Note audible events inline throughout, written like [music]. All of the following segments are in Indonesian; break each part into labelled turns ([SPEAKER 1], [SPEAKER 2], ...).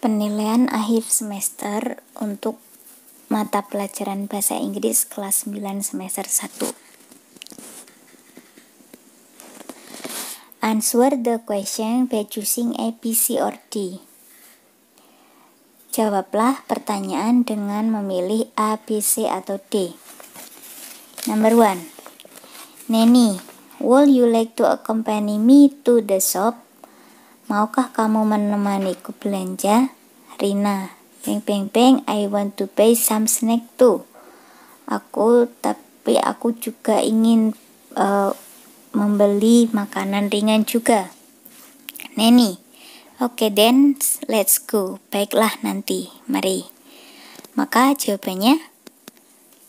[SPEAKER 1] penilaian akhir semester untuk mata pelajaran bahasa Inggris kelas 9 semester 1. Answer the question by choosing A, B, C, or D. Jawablah pertanyaan dengan memilih A, B, C, atau D. Number 1. Neni, would you like to accompany me to the shop? Maukah kamu menemaniku belanja? Rina, peng peng peng, I want to buy some snack too. Aku, tapi aku juga ingin uh, membeli makanan ringan juga. Neni, oke okay then, let's go. Baiklah nanti, mari. Maka jawabannya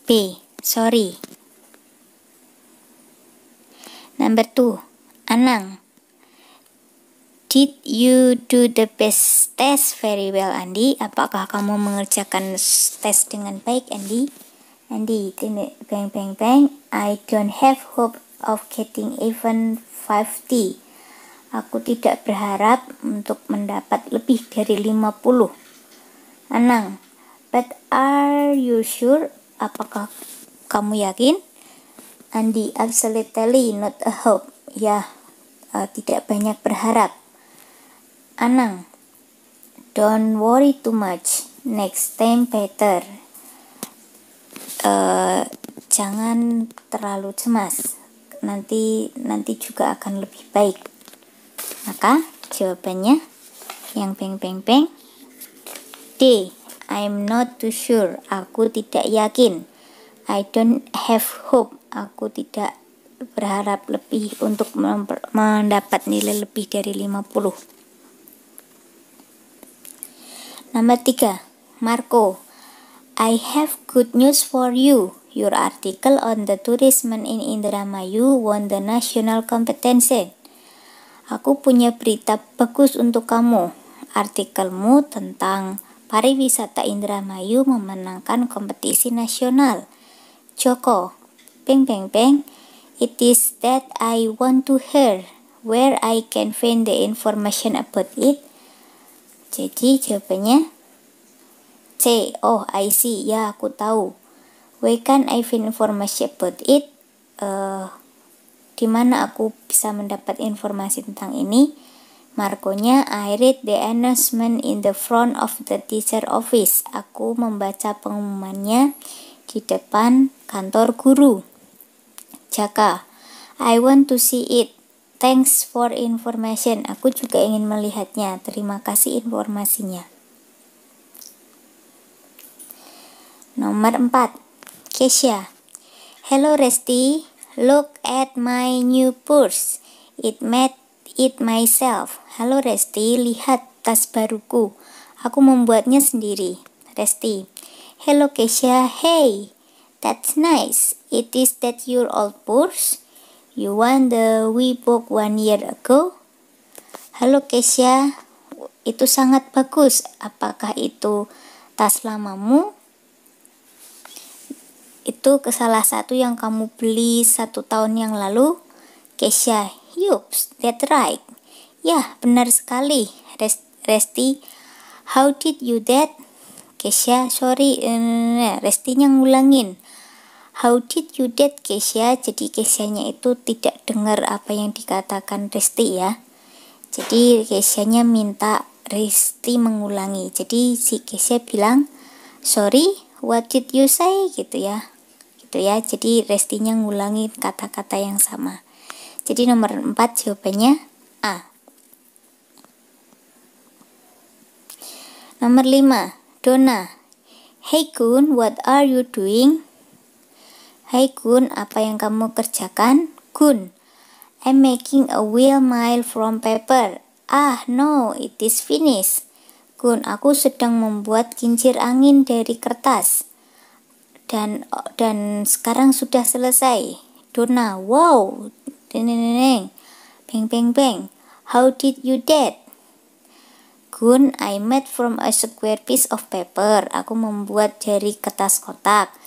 [SPEAKER 1] B, sorry. Number two, Anang. Did you do the best test very well, Andi? Apakah kamu mengerjakan tes dengan baik, Andi? Andi, bang bang bang. I don't have hope of getting even 50. Aku tidak berharap untuk mendapat lebih dari 50. Anang, but are you sure? Apakah kamu yakin? Andi, absolutely not a hope. Ya, uh, tidak banyak berharap. Anang, don't worry too much. Next time better. Uh, jangan terlalu cemas. Nanti nanti juga akan lebih baik. Maka jawabannya yang peng peng peng D. I'm not too sure. Aku tidak yakin. I don't have hope. Aku tidak berharap lebih untuk mendapat nilai lebih dari 50. Nomor 3. Marco. I have good news for you. Your article on the tourism in Indramayu won the national competition. Aku punya berita bagus untuk kamu. Artikelmu tentang pariwisata Indramayu memenangkan kompetisi nasional. Joko, peng peng peng, it is that I want to hear where I can find the information about it. Jadi jawabannya C. Oh, I see. Ya, aku tahu. Where can I find information about it? Uh, di mana aku bisa mendapat informasi tentang ini? Markonya, I read the announcement in the front of the teacher office. Aku membaca pengumumannya di depan kantor guru. Jaka, I want to see it. Thanks for information. Aku juga ingin melihatnya. Terima kasih informasinya. Nomor 4. Kesha. Hello Resti. Look at my new purse. It made it myself. Halo Resti, lihat tas baruku. Aku membuatnya sendiri. Resti. Hello Kesha. Hey. That's nice. It is that your old purse? You won the we book one year ago? Halo Kesha, itu sangat bagus. Apakah itu tas lamamu? Itu ke salah satu yang kamu beli satu tahun yang lalu? Kesha, yups, that's right. Ya, benar sekali. Resti, how did you that? Kesha, sorry, uh, Restinya ngulangin. How did you that Kesha? Jadi Kesyanya itu tidak dengar apa yang dikatakan Resti ya. Jadi Kesyanya minta Resti mengulangi. Jadi si Kesya bilang, sorry, what did you say? Gitu ya. Gitu ya. Jadi Restinya ngulangi kata-kata yang sama. Jadi nomor 4 jawabannya A. Nomor 5, Dona. Hey Kun, what are you doing? Hai Gun, apa yang kamu kerjakan? Gun, I'm making a wheel mile from paper. Ah, no, it is finished. Gun, aku sedang membuat kincir angin dari kertas. Dan dan sekarang sudah selesai. Dona, wow. Neneng, bang bang bang. How did you that? Gun, I made from a square piece of paper. Aku membuat dari kertas kotak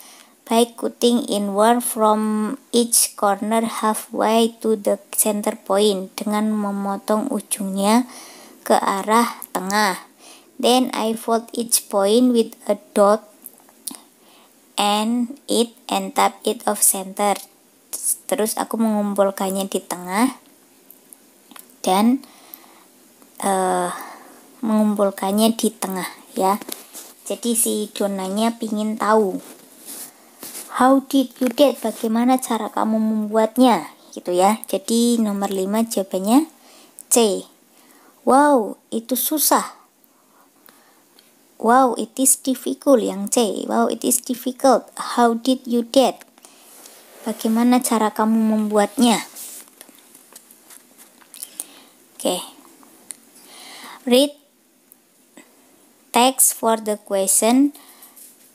[SPEAKER 1] by cutting inward from each corner halfway to the center point dengan memotong ujungnya ke arah tengah. Then I fold each point with a dot and it and tap it off center. Terus aku mengumpulkannya di tengah dan uh, mengumpulkannya di tengah ya. Jadi si donanya pingin tahu How did you did? Bagaimana cara kamu membuatnya? Gitu ya. Jadi nomor 5 jawabannya C. Wow, itu susah. Wow, it is difficult yang C. Wow, it is difficult. How did you did? Bagaimana cara kamu membuatnya? Oke. Okay. Read text for the question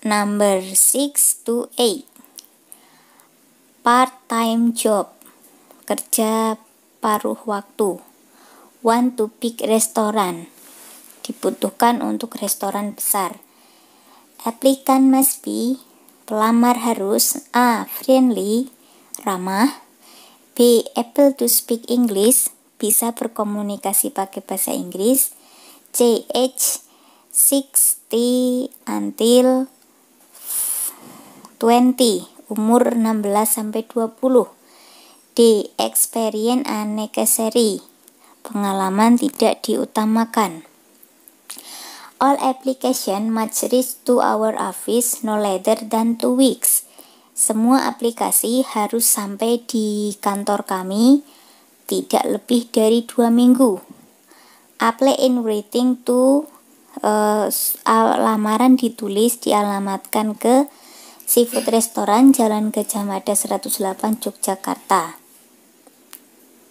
[SPEAKER 1] number 6 to 8. Part-time job. Kerja paruh waktu. Want to big restaurant dibutuhkan untuk restoran besar. Applicant must be pelamar harus A. friendly, ramah, B. able to speak English, bisa berkomunikasi pakai bahasa Inggris, C. age 60 until 20, umur 16 sampai 20. D. experience unnecessary, pengalaman tidak diutamakan. All application must reach to our office no later than two weeks. Semua aplikasi harus sampai di kantor kami tidak lebih dari dua minggu. Apply in writing to uh, lamaran ditulis dialamatkan ke Seafood Restoran Jalan Gajah Mada 108 Yogyakarta.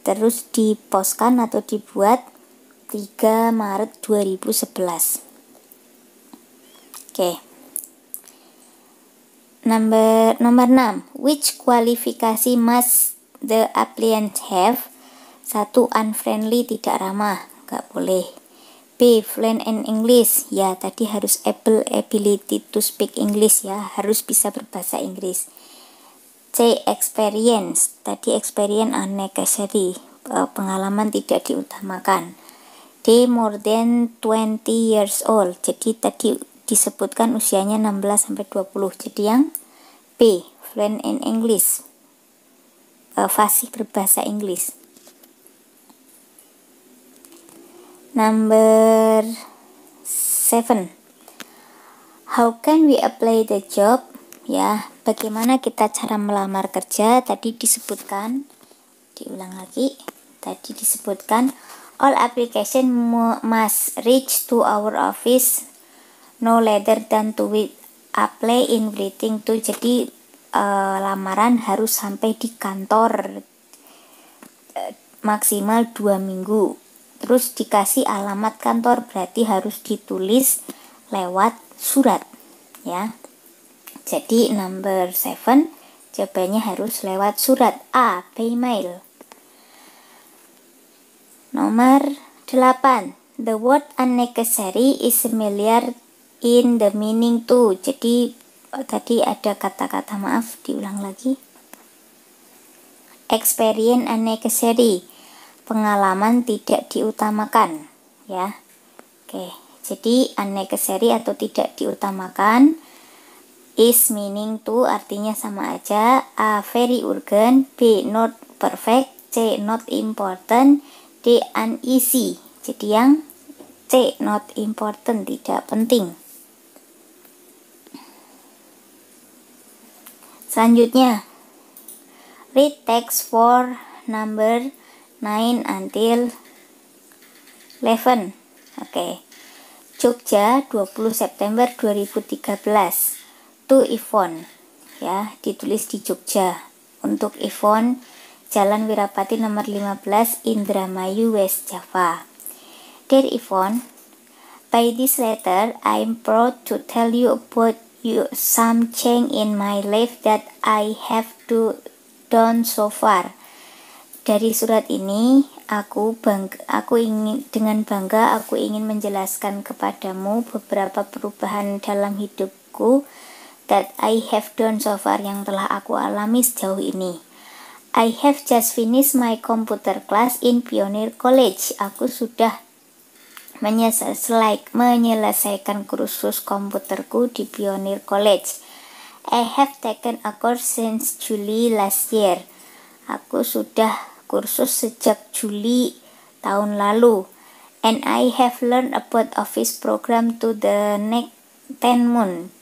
[SPEAKER 1] Terus diposkan atau dibuat 3 Maret 2011. Oke. Number nomor 6. Which kualifikasi must the applicant have? Satu unfriendly tidak ramah, nggak boleh. B. Fluent in English. Ya, tadi harus able ability to speak English ya, harus bisa berbahasa Inggris. C. Experience. Tadi experience unnecessary. E, pengalaman tidak diutamakan. D. More than 20 years old. Jadi tadi disebutkan usianya 16 sampai 20. Jadi yang B, fluent in English. Uh, fasih berbahasa Inggris. Number 7. How can we apply the job? Ya, bagaimana kita cara melamar kerja? Tadi disebutkan, diulang lagi. Tadi disebutkan all application must reach to our office no later than two week apply in writing to jadi uh, lamaran harus sampai di kantor uh, maksimal dua minggu terus dikasih alamat kantor berarti harus ditulis lewat surat ya. Jadi number 7 jawabannya harus lewat surat A by mail nomor 8 the word unnecessary is familiar in the meaning to jadi oh, tadi ada kata-kata maaf diulang lagi. Experience unnecessary pengalaman tidak diutamakan ya. Oke jadi unnecessary atau tidak diutamakan is meaning to artinya sama aja a very urgent b not perfect c not important d uneasy jadi yang C not important tidak penting. Selanjutnya, read text for number 9 until 11. Oke. Okay. Jogja 20 September 2013. To Ivon. Ya, ditulis di Jogja. Untuk Ivon Jalan Wirapati nomor 15 Indramayu West Java. Dear Ivon, by this letter I'm proud to tell you about you some change in my life that I have to done so far. Dari surat ini, aku bangga, aku ingin dengan bangga aku ingin menjelaskan kepadamu beberapa perubahan dalam hidupku that I have done so far yang telah aku alami sejauh ini. I have just finished my computer class in Pioneer College. Aku sudah menyelesaikan kursus komputerku di Pioneer College. I have taken a course since July last year. Aku sudah kursus sejak Juli tahun lalu. And I have learned about Office program to the next 10 months.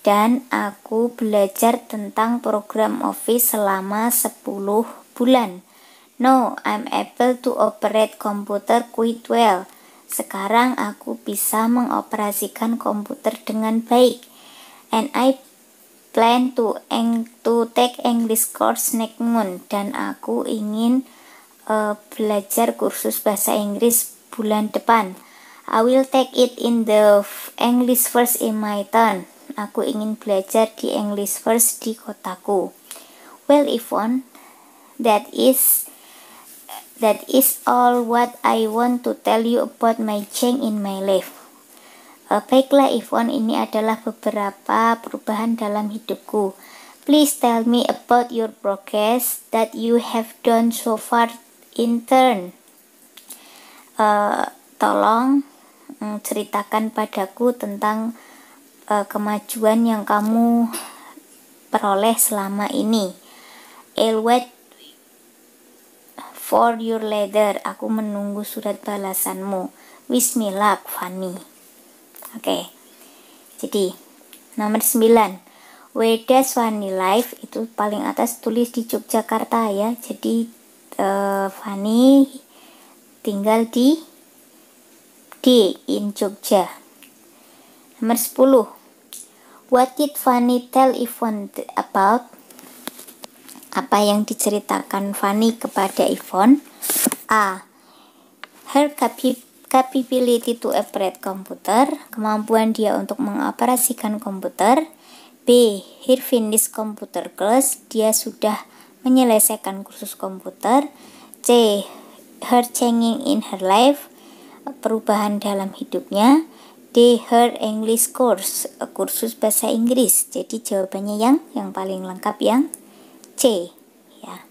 [SPEAKER 1] Dan aku belajar tentang program Office selama 10 bulan. No, I'm able to operate computer quite well. Sekarang aku bisa mengoperasikan komputer dengan baik and I plan to eng to take English course next month dan aku ingin uh, belajar kursus bahasa Inggris bulan depan. I will take it in the English first in my town. Aku ingin belajar di English first di kotaku. Well, Yvonne, that is that is all what I want to tell you about my change in my life. Uh, baiklah Yvonne, ini adalah beberapa perubahan dalam hidupku. Please tell me about your progress that you have done so far in turn. Uh, tolong um, ceritakan padaku tentang uh, kemajuan yang kamu peroleh selama ini. I'll wait for your letter. Aku menunggu surat balasanmu. Wish me luck, Fanny. Oke. Jadi nomor 9. Where does Fanny live itu paling atas tulis di Yogyakarta ya. Jadi uh, Fanny tinggal di D in Jogja. Nomor 10. What did Fanny tell Yvonne about? Apa yang diceritakan Fanny kepada Yvonne? A. Her capability capability to operate komputer, kemampuan dia untuk mengoperasikan komputer. B. Her finished computer class, dia sudah menyelesaikan kursus komputer. C. Her changing in her life, perubahan dalam hidupnya. D. Her English course, kursus bahasa Inggris. Jadi jawabannya yang yang paling lengkap yang C. Ya.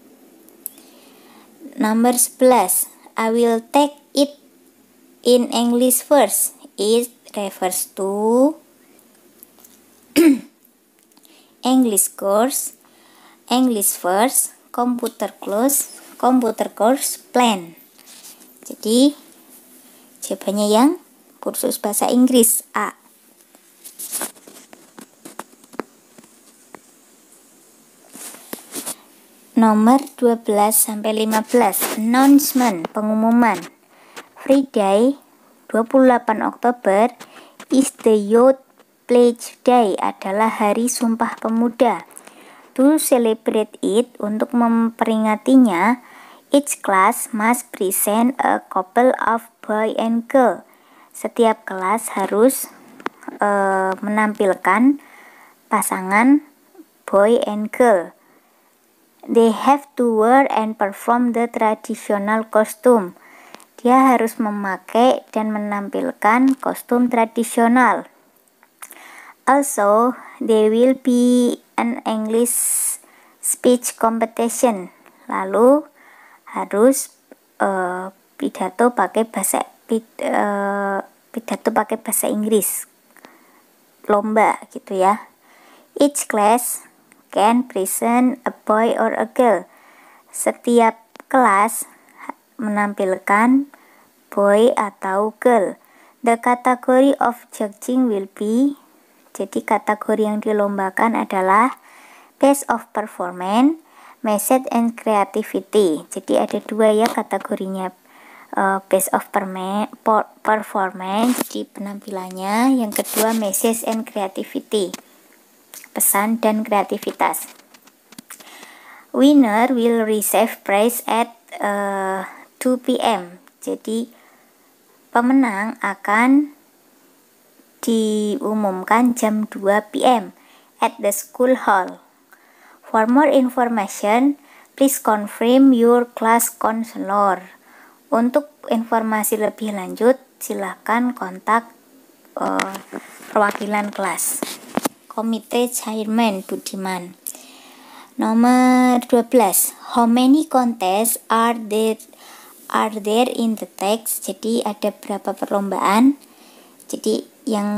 [SPEAKER 1] Nomor 11. I will take in English first it refers to [clears throat] English course English first computer course computer course plan. Jadi jawabannya yang kursus bahasa Inggris A. Nomor 12 sampai 15 announcement pengumuman Friday 28 Oktober is the Youth Pledge Day adalah hari Sumpah Pemuda. To celebrate it, untuk memperingatinya, each class must present a couple of boy and girl. Setiap kelas harus uh, menampilkan pasangan boy and girl. They have to wear and perform the traditional costume dia harus memakai dan menampilkan kostum tradisional. Also, there will be an English speech competition. Lalu harus uh, pidato pakai bahasa pid, uh, pidato pakai bahasa Inggris. Lomba gitu ya. Each class can present a boy or a girl. Setiap kelas menampilkan boy atau girl. The category of judging will be jadi kategori yang dilombakan adalah best of performance, message and creativity. Jadi ada dua ya kategorinya uh, best of performance di penampilannya, yang kedua message and creativity. Pesan dan kreativitas. Winner will receive prize at uh, 2 p.m. Jadi pemenang akan diumumkan jam 2 p.m. at the school hall. For more information, please confirm your class counselor. Untuk informasi lebih lanjut, silakan kontak uh, perwakilan kelas. Komite Chairman Budiman. Nomor 12. How many contests are there are there in the text? Jadi ada berapa perlombaan? Jadi yang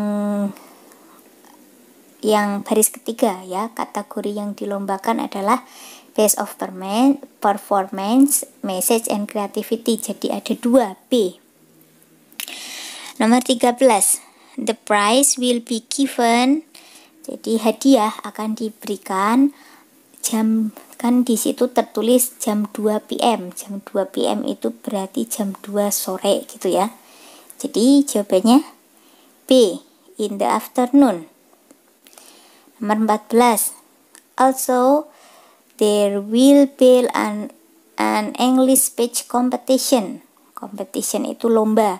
[SPEAKER 1] yang baris ketiga ya, kategori yang dilombakan adalah base of performance, message and creativity. Jadi ada dua B. Nomor 13. The prize will be given. Jadi hadiah akan diberikan jam kan di situ tertulis jam 2 PM. Jam 2 PM itu berarti jam 2 sore gitu ya. Jadi jawabannya B in the afternoon. Nomor 14. Also there will be an an English speech competition. Competition itu lomba.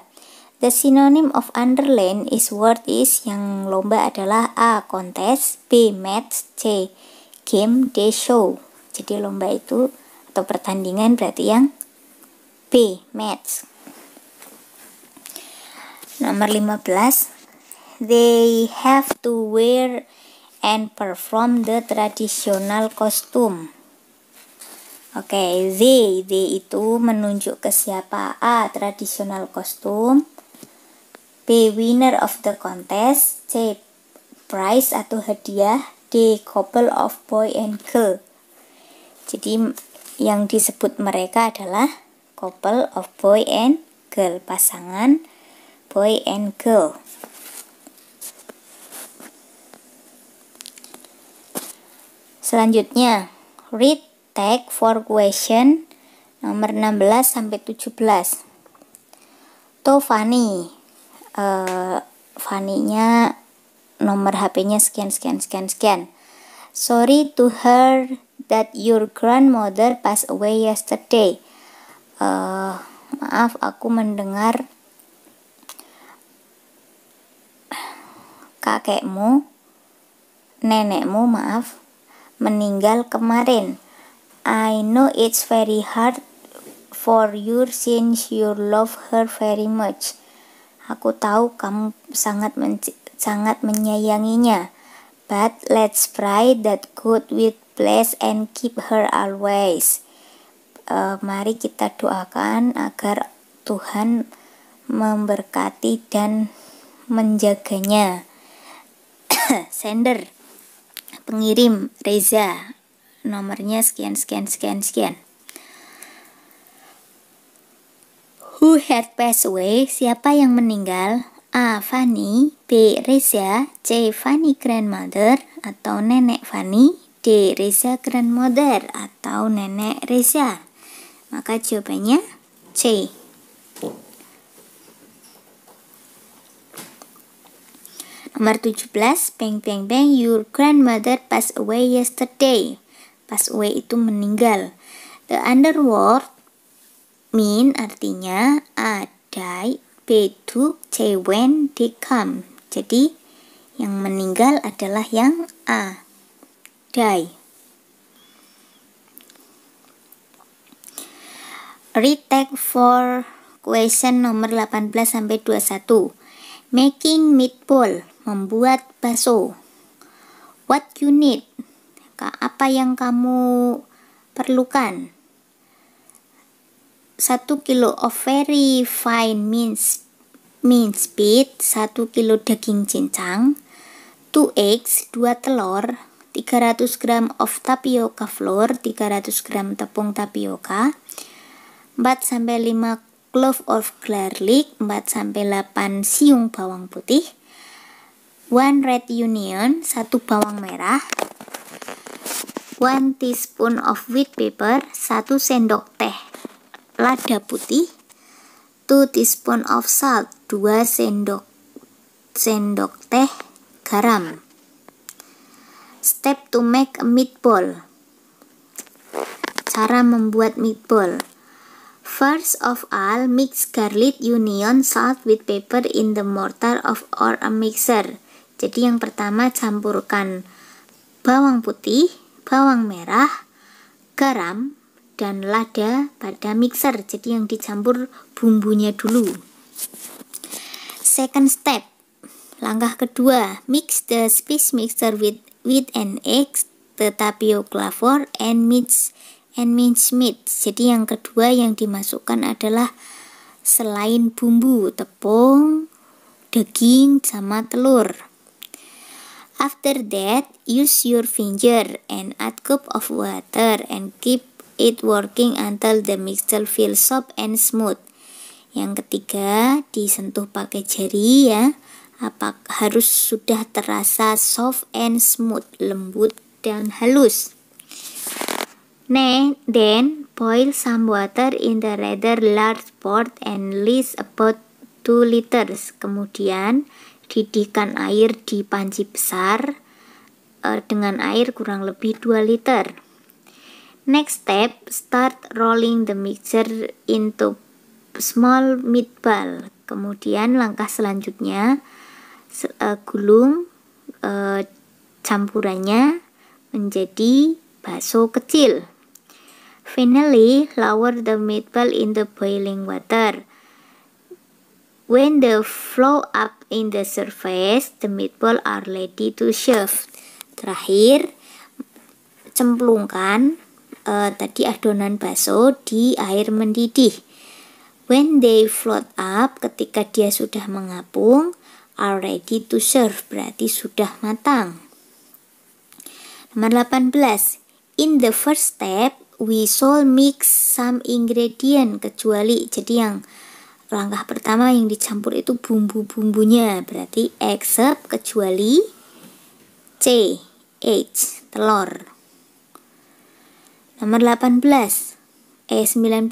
[SPEAKER 1] The synonym of underline is word is yang lomba adalah A. Contest B. Match C. Game D. Show jadi lomba itu atau pertandingan berarti yang B. Match nomor 15 they have to wear and perform the traditional costume Oke, okay, they, they itu menunjuk ke siapa? A. Traditional costume B. Winner of the contest C. Prize atau hadiah D. Couple of boy and girl jadi yang disebut mereka adalah couple of boy and girl, pasangan boy and girl. Selanjutnya, read tag for question nomor 16 sampai 17. To Fanny. Uh, Fanny-nya nomor HP-nya sekian sekian sekian sekian. Sorry to her that your grandmother passed away yesterday. Uh, maaf, aku mendengar kakekmu, nenekmu, maaf, meninggal kemarin. I know it's very hard for you since you love her very much. Aku tahu kamu sangat sangat menyayanginya. But let's pray that God will bless and keep her always. Uh, mari kita doakan agar Tuhan memberkati dan menjaganya. [coughs] Sender, pengirim Reza, nomornya sekian sekian sekian sekian. Who had passed away? Siapa yang meninggal? A. Fanny B. Reza C. Fanny grandmother atau nenek Fanny D. Reza grandmother atau nenek Reza maka jawabannya C Nomor 17 Bang bang bang Your grandmother passed away yesterday Pass away itu meninggal The underworld mean artinya A. Die B2 C when they come. Jadi yang meninggal adalah yang A. Die. Retake for question nomor 18 sampai 21. Making meatball, membuat bakso. What you need? Apa yang kamu perlukan? 1 kilo of very fine mince mince meat 1 kilo daging cincang 2 eggs 2 telur 300 gram of tapioca flour 300 gram tepung tapioka 4 sampai 5 clove of garlic 4 sampai 8 siung bawang putih 1 red onion 1 bawang merah 1 teaspoon of wheat paper 1 sendok teh lada putih 2 teaspoon of salt 2 sendok sendok teh garam step to make a meatball. Cara membuat meatball. First of all, mix garlic, onion, salt with pepper in the mortar of or a mixer. Jadi yang pertama campurkan bawang putih, bawang merah, garam, dan lada pada mixer. Jadi yang dicampur bumbunya dulu. Second step langkah kedua mix the spice mixer with with an egg the tapioca flour and mix and minced meat. Jadi yang kedua yang dimasukkan adalah selain bumbu, tepung, daging, sama telur. After that, use your finger and add cup of water and keep it working until the mixture feels soft and smooth. Yang ketiga, disentuh pakai jari ya. Apa harus sudah terasa soft and smooth, lembut dan halus. Then, boil some water in the rather large pot and list about 2 liters. Kemudian didihkan air di panci besar uh, dengan air kurang lebih 2 liter. Next step, start rolling the mixture into small meatball. Kemudian langkah selanjutnya uh, gulung uh, campurannya menjadi bakso kecil. Finally, lower the meatball in the boiling water. When the flow up in the surface, the meatball are ready to serve. Terakhir, cemplungkan uh, tadi adonan bakso di air mendidih. When they float up, ketika dia sudah mengapung, are ready to serve, berarti sudah matang. Nomor 18. In the first step, we shall mix some ingredient kecuali jadi yang langkah pertama yang dicampur itu bumbu-bumbunya berarti except kecuali C H telur nomor 18 eh 19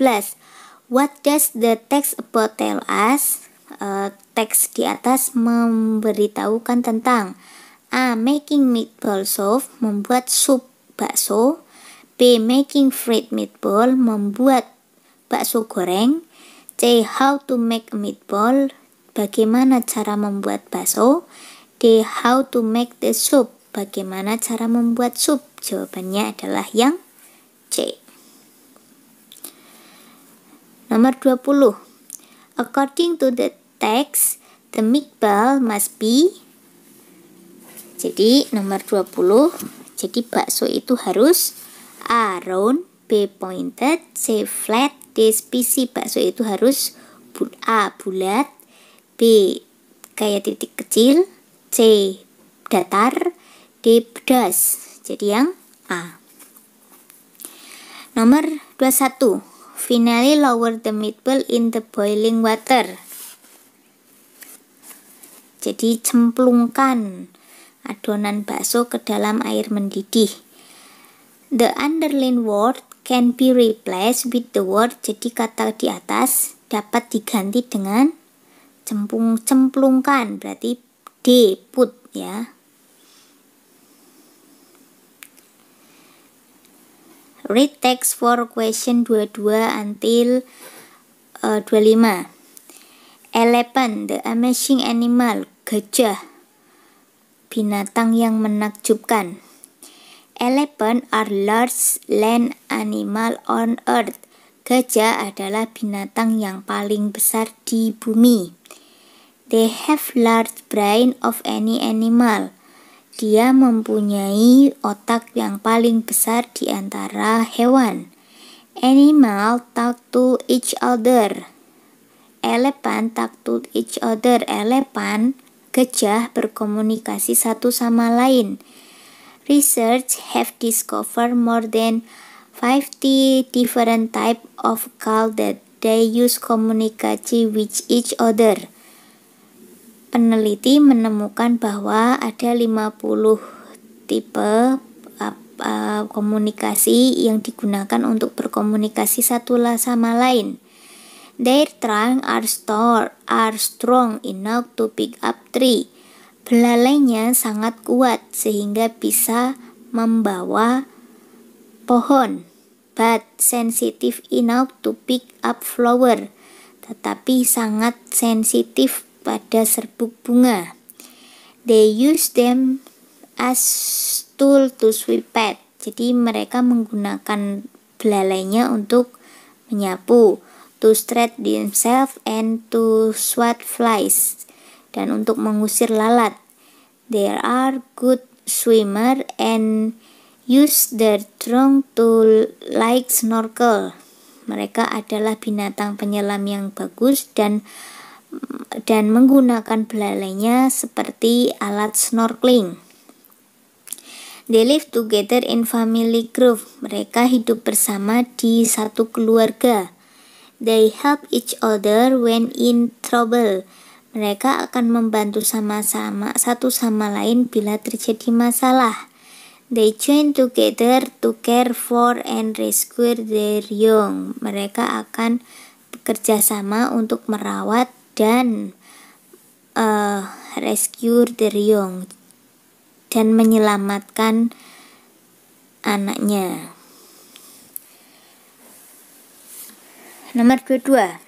[SPEAKER 1] what does the text about tell us uh, teks di atas memberitahukan tentang A. Making meatball soup membuat sup bakso B. Making fried meatball membuat bakso goreng C. How to make a meatball. Bagaimana cara membuat bakso. D. How to make the soup. Bagaimana cara membuat sup. Jawabannya adalah yang C. Nomor 20. According to the text, the meatball must be Jadi nomor 20, jadi bakso itu harus A. Round B. Pointed C. Flat spesies bakso itu harus A. Bulat B. Kayak titik kecil C. Datar D. Pedas jadi yang A Nomor 21 Finally lower the meatball in the boiling water Jadi cemplungkan adonan bakso ke dalam air mendidih. The underline word can be replaced with the word jadi kata di atas dapat diganti dengan cempung cemplungkan berarti D put ya. Read text for question 22 until uh, 25 elephant the amazing animal gajah binatang yang menakjubkan Elephant are large land animal on earth. Gajah adalah binatang yang paling besar di bumi. They have large brain of any animal. Dia mempunyai otak yang paling besar di antara hewan. Animal talk to each other. Elephant talk to each other. Elephant, gajah berkomunikasi satu sama lain. Research have discovered more than 50 different type of call that they use communicate with each other. Peneliti menemukan bahwa ada 50 tipe uh, komunikasi yang digunakan untuk berkomunikasi satu sama lain. Their trunk are, store, are strong enough to pick up tree Belalainya sangat kuat sehingga bisa membawa pohon, but sensitive enough to pick up flower, tetapi sangat sensitif pada serbuk bunga. They use them as tool to sweep it. Jadi mereka menggunakan belalainya untuk menyapu, to stretch themselves and to swat flies dan untuk mengusir lalat. There are good swimmer and use their trunk to like snorkel. Mereka adalah binatang penyelam yang bagus dan dan menggunakan belalainya seperti alat snorkeling. They live together in family group. Mereka hidup bersama di satu keluarga. They help each other when in trouble. Mereka akan membantu sama-sama satu sama lain bila terjadi masalah. They join together to care for and rescue their young. Mereka akan bekerja sama untuk merawat dan uh, rescue their young dan menyelamatkan anaknya. Nomor 22.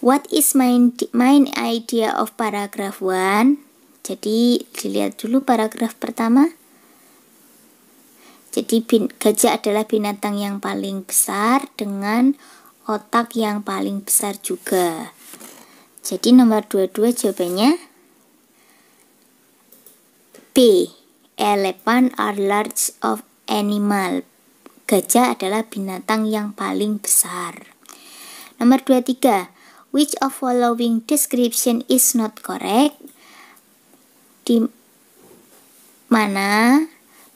[SPEAKER 1] What is my main idea of paragraph 1? Jadi dilihat dulu paragraf pertama. Jadi bin, gajah adalah binatang yang paling besar dengan otak yang paling besar juga. Jadi nomor 22 jawabannya B. Elephant are large of animal. Gajah adalah binatang yang paling besar. Nomor 23. Which of following description is not correct? di mana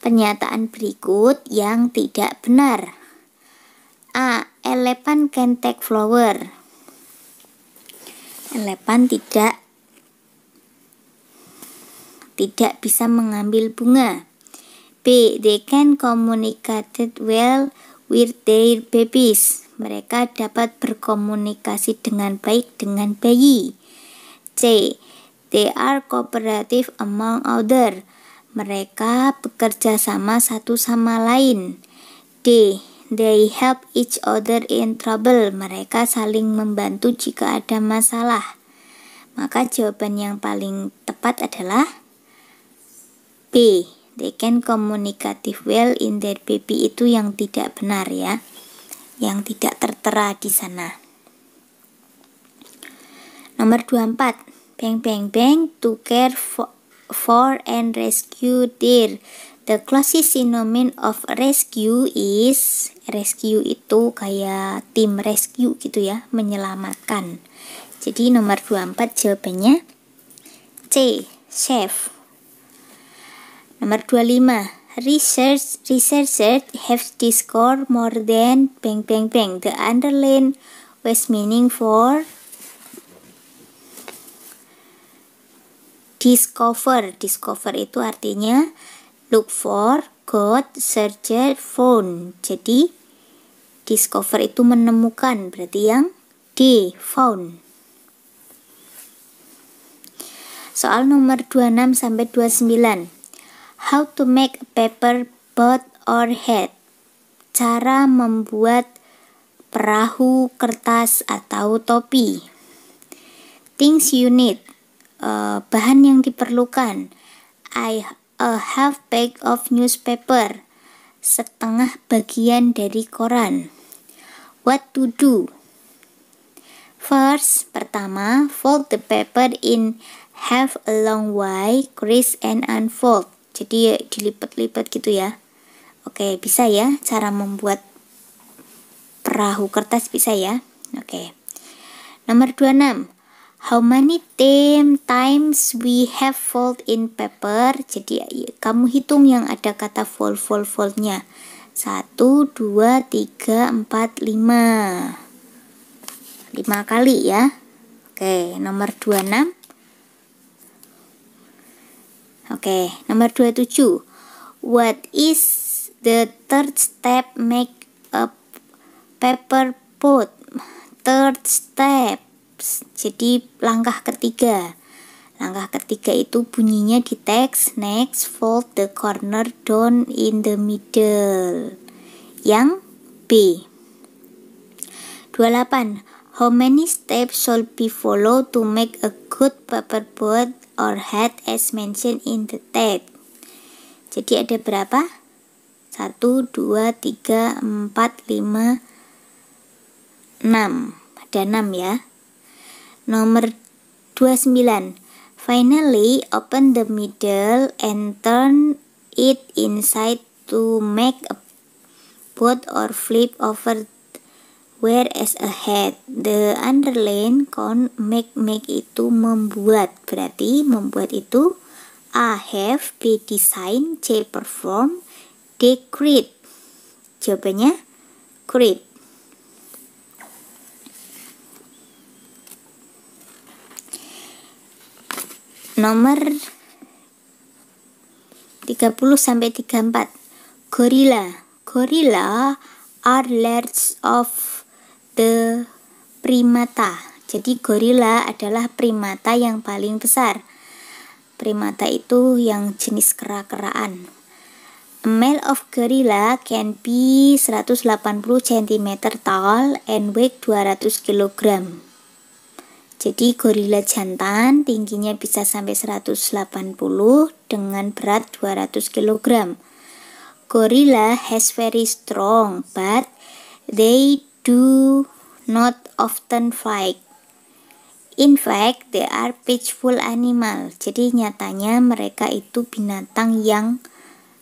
[SPEAKER 1] pernyataan berikut yang tidak benar. A. Elephant can take flower. Elephant tidak tidak bisa mengambil bunga. B. They can communicate well with their babies. Mereka dapat berkomunikasi dengan baik dengan bayi. C. They are cooperative among other. Mereka bekerja sama satu sama lain. D. They help each other in trouble. Mereka saling membantu jika ada masalah. Maka jawaban yang paling tepat adalah B. They can communicative well in their baby itu yang tidak benar ya. Yang tidak tertera di sana. Nomor 24. Bang bang bang to care for, for and rescue deer. The closest synonym of rescue is rescue itu kayak tim rescue gitu ya, menyelamatkan. Jadi nomor 24 jawabannya C, chef. Nomor 25, research researchers have discovered more than bang bang bang. The underline was meaning for discover. Discover itu artinya look for got search found. Jadi discover itu menemukan. Berarti yang D found soal nomor 26 sampai 29 how to make a paper boat or head cara membuat perahu kertas atau topi things you need uh, bahan yang diperlukan. I a half bag of newspaper, setengah bagian dari koran. What to do? First, pertama, fold the paper in half a long way, crease and unfold jadi dilipat-lipat gitu ya. Oke bisa ya cara membuat perahu kertas bisa ya? Oke. Nomor 26 how many time times we have fold in paper? Jadi kamu hitung yang ada kata fold fold foldnya. 1, 2, 3, 4, 5 5 kali ya. Oke, nomor 26 Oke, okay, nomor 27. What is the third step make a paper boat? Third steps. Jadi langkah ketiga. Langkah ketiga itu bunyinya di teks next fold the corner down in the middle. Yang B. 28. How many steps should be followed to make a good paper boat or hat as mentioned in the text? Jadi ada berapa? 1, 2, 3, 4, 5, 6. Ada 6 ya. Nomor 29. Finally, open the middle and turn it inside to make a boat or flip over whereas ahead? The underline con make make itu membuat. Berarti membuat itu A have B design C perform D create jawabannya create nomor 30 sampai 34 gorilla. Gorilla are large of the primata. Jadi gorila adalah primata yang paling besar. Primata itu yang jenis kera-keraan. A male of gorilla can be 180 cm tall and weight 200 kg. Jadi gorila jantan tingginya bisa sampai 180 dengan berat 200 kg. Gorilla has very strong but they do not often fight. In fact, they are peaceful animal. Jadi nyatanya mereka itu binatang yang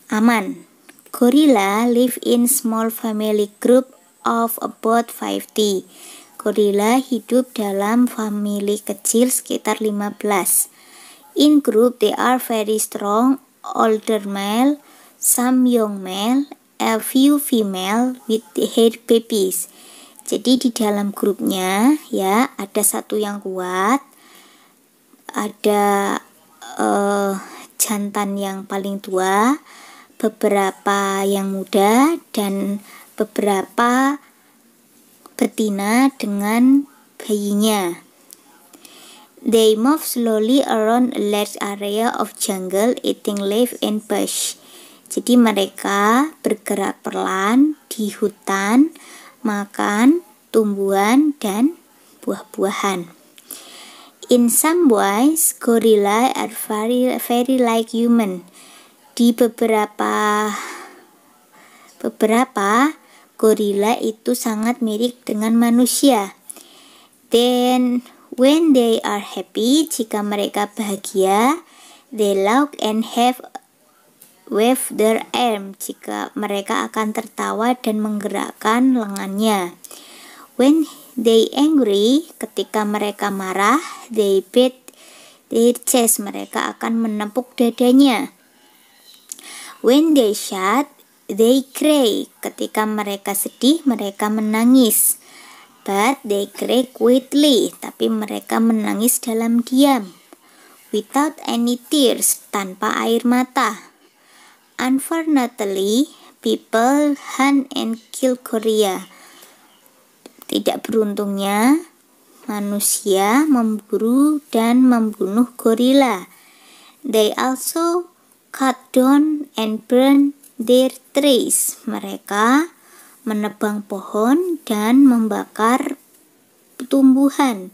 [SPEAKER 1] aman. Gorilla live in small family group of about 50. Gorilla hidup dalam family kecil sekitar 15. In group, they are very strong, older male, some young male, a few female with hair babies. Jadi di dalam grupnya ya ada satu yang kuat, ada uh, jantan yang paling tua, beberapa yang muda dan beberapa betina dengan bayinya. They move slowly around a large area of jungle eating leaf and bush. Jadi mereka bergerak perlahan di hutan makan tumbuhan dan buah-buahan. In some ways, gorilla are very, very like human. Di beberapa beberapa gorila itu sangat mirip dengan manusia. Then when they are happy, jika mereka bahagia, they laugh and have wave their arm jika mereka akan tertawa dan menggerakkan lengannya. When they angry, ketika mereka marah, they beat their chest, mereka akan menepuk dadanya. When they shout, they cry. Ketika mereka sedih, mereka menangis. But they cry quietly, tapi mereka menangis dalam diam. Without any tears, tanpa air mata. Unfortunately, people hunt and kill Korea. Tidak beruntungnya, manusia memburu dan membunuh gorila. They also cut down and burn their trees. Mereka menebang pohon dan membakar tumbuhan.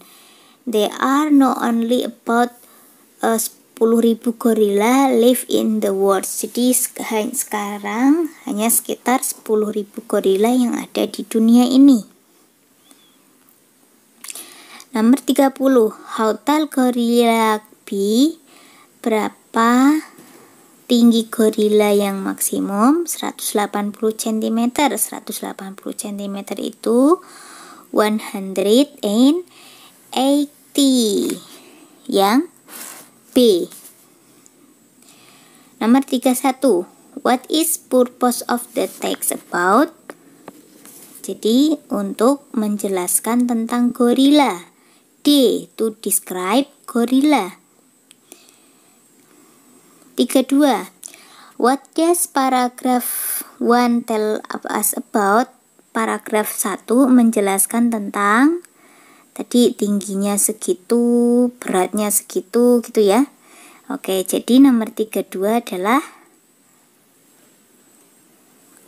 [SPEAKER 1] They are not only about a 10.000 gorila live in the world. Jadi sekarang hanya sekitar 10.000 gorila yang ada di dunia ini. Nomor 30. How tall gorilla be? Berapa tinggi gorila yang maksimum? 180 cm. 180 cm itu 180 yang B. Nomor 31. What is purpose of the text about? Jadi, untuk menjelaskan tentang gorila. D. To describe gorilla. 32. What does paragraph 1 tell us about? Paragraf 1 menjelaskan tentang tadi tingginya segitu beratnya segitu gitu ya oke jadi nomor 32 adalah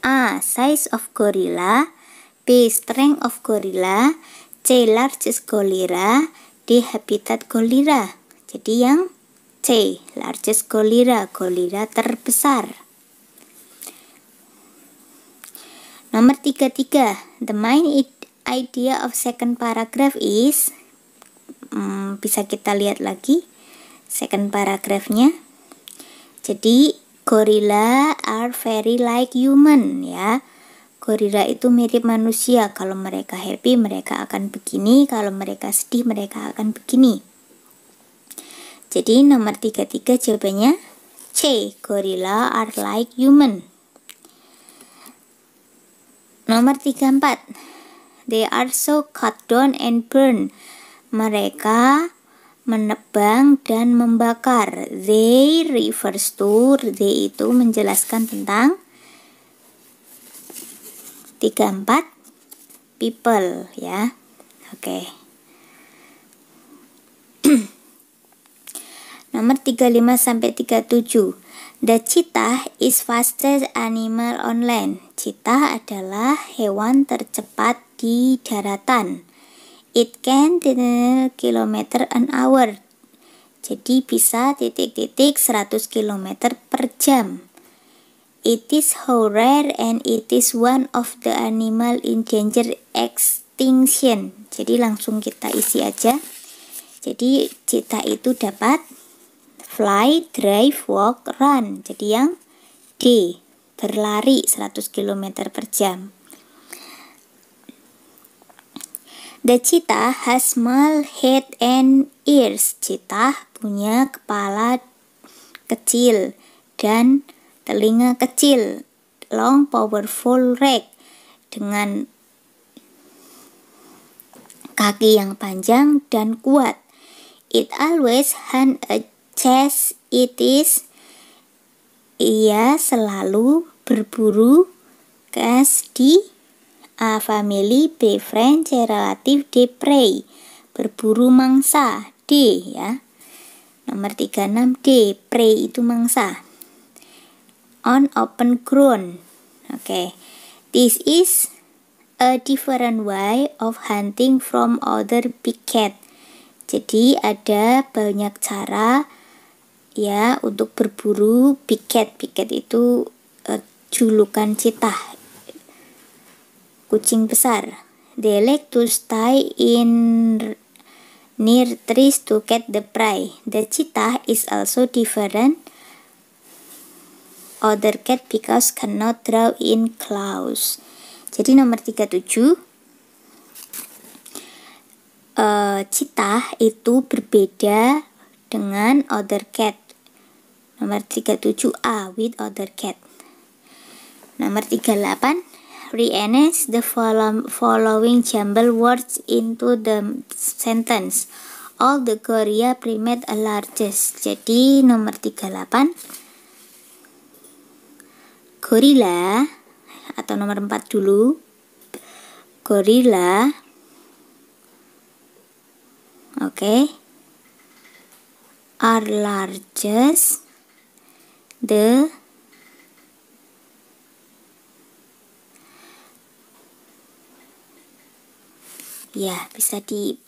[SPEAKER 1] A. Size of gorilla B. Strength of gorilla C. Largest gorilla D. Habitat gorilla jadi yang C. Largest gorilla gorilla terbesar Nomor 33. The main idea of second paragraph is hmm, bisa kita lihat lagi second paragraphnya jadi Gorilla are very like human ya. Gorilla itu mirip manusia. Kalau mereka happy, mereka akan begini. Kalau mereka sedih, mereka akan begini. Jadi nomor 33 jawabannya C. Gorilla are like human. Nomor 34. They are so cut down and burn. Mereka menebang dan membakar. They refers to, they itu menjelaskan tentang 34 people ya. Oke. Okay. [clears throat] Nomor 35 sampai 37. The cheetah is fastest animal on land. Cheetah adalah hewan tercepat di daratan. It can km an hour. Jadi bisa titik-titik 100 km per jam. It is how rare and it is one of the animal in danger extinction. Jadi langsung kita isi aja. Jadi cita itu dapat fly, drive, walk, run. Jadi yang D, berlari 100 km per jam. The cheetah has small head and ears. Cheetah punya kepala kecil dan telinga kecil, long powerful leg dengan kaki yang panjang dan kuat. It always hunt a chase. It is ia selalu berburu gas di A family B friend C relative D prey berburu mangsa D ya nomor 36 D prey itu mangsa on open ground. Oke. Okay. This is a different way of hunting from other big cat. Jadi ada banyak cara ya untuk berburu. Big cat itu uh, julukan citah kucing besar. They like to stay in near trees to catch the prey. The cheetah is also different other cat because cannot draw in claws. Jadi nomor 37 uh, cita itu berbeda dengan other cat. Nomor 37A with other cat. Nomor 38 rearrange the following jumble words into the sentence. All the Korea primate are largest. Jadi nomor 38 gorila atau nomor 4 dulu gorila oke okay. are largest the ya bisa di